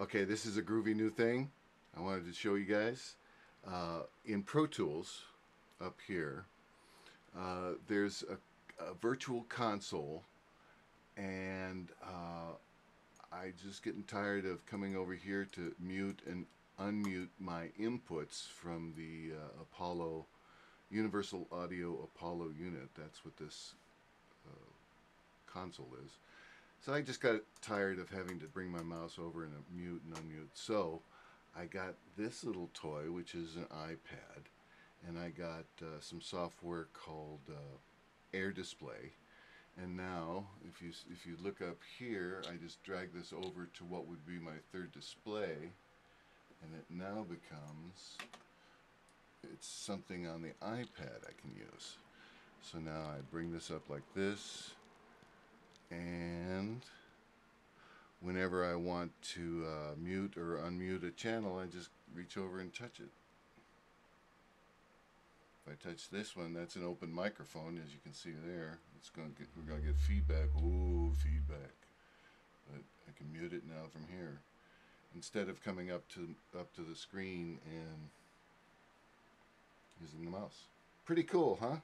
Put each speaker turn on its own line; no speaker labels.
Okay, this is a groovy new thing I wanted to show you guys. Uh, in Pro Tools, up here, uh, there's a, a, virtual console, and uh, I just getting tired of coming over here to mute and unmute my inputs from the uh, Apollo Universal Audio Apollo unit. That's what this uh, console is. So I just got tired of having to bring my mouse over and mute and unmute. So I got this little toy, which is an iPad, and I got uh, some software called uh, Air Display. And now, if you if you look up here, I just drag this over to what would be my third display, and it now becomes it's something on the iPad I can use. So now I bring this up like this and whenever I want to uh, mute or unmute a channel I just reach over and touch it. If I touch this one that's an open microphone as you can see there. It's to get we're going to get feedback. Ooh feedback. But I can mute it now from here. Instead of coming up to up to the screen and using the mouse. Pretty cool huh